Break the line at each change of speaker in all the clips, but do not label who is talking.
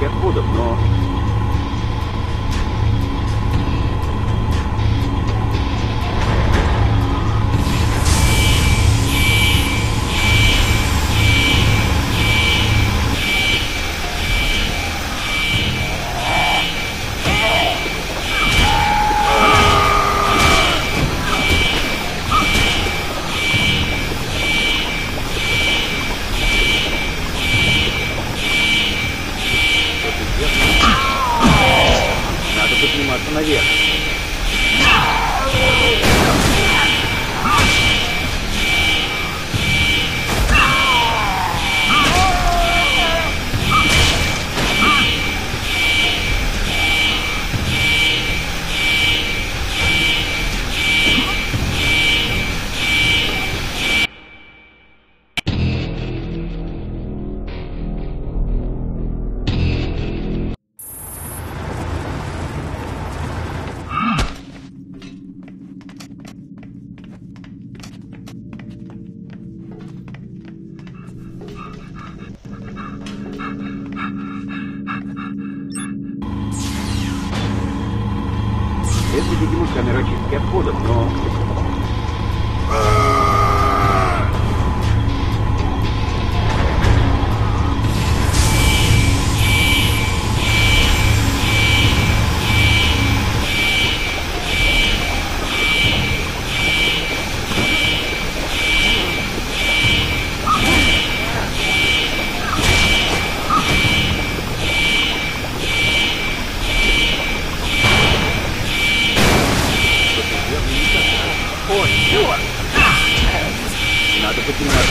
автоматических отходов, Это, видимо, камера очистки отходов, но...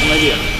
наверх.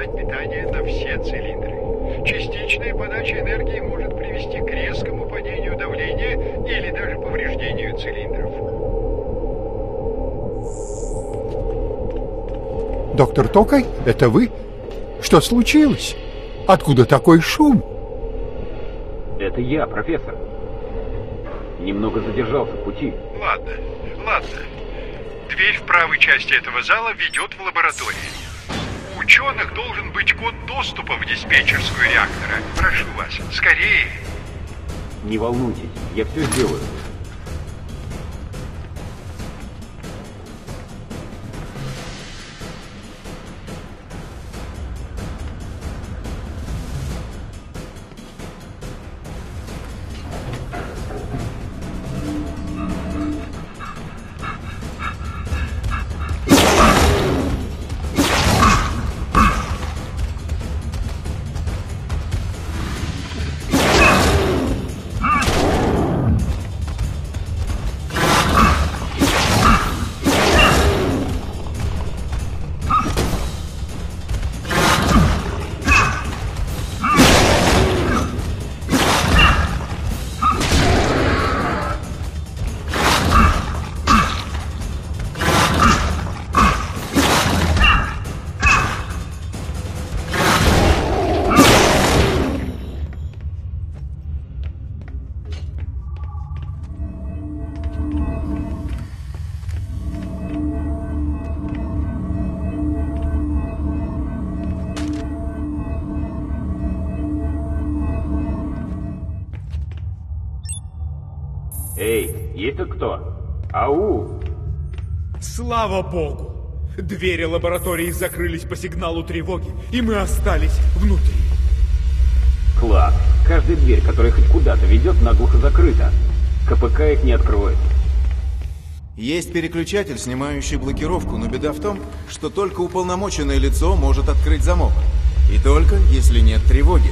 Подать питание на все цилиндры. Частичная подача энергии может привести к резкому падению давления или даже повреждению цилиндров.
Доктор Токай, это вы? Что случилось? Откуда такой шум?
Это я, профессор. Немного задержался в пути.
Ладно, ладно. Дверь в правой части этого зала ведет в лабораторию. Ученых должен быть код доступа в диспетчерскую реактора. Прошу вас, скорее.
Не волнуйтесь, я все сделаю. Ты-то кто? Ау!
Слава богу! Двери лаборатории закрылись по сигналу тревоги, и мы остались внутри.
Класс. Каждая дверь, которая хоть куда-то ведет, наглухо закрыта. КПК их не откроет.
Есть переключатель, снимающий блокировку, но беда в том, что только уполномоченное лицо может открыть замок. И только, если нет тревоги.